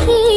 ही